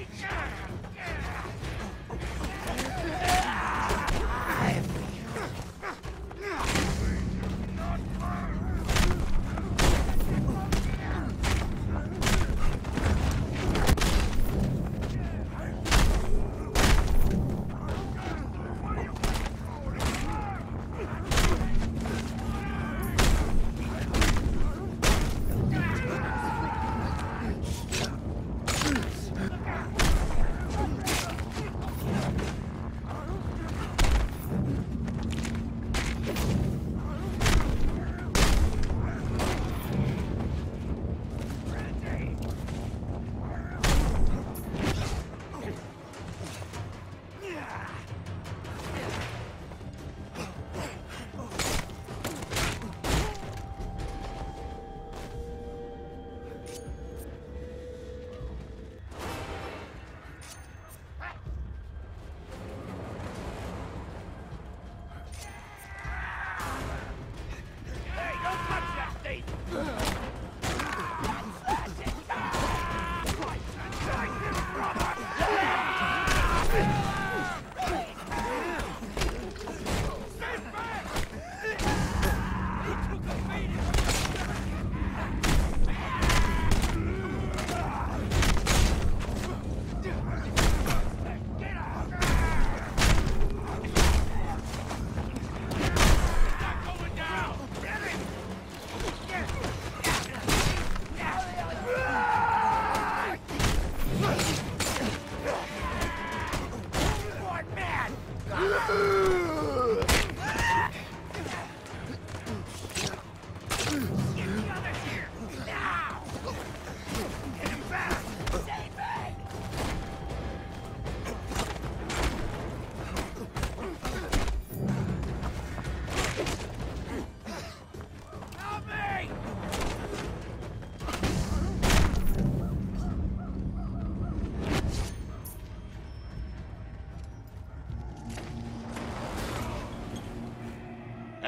nature!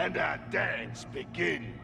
And our dance begins.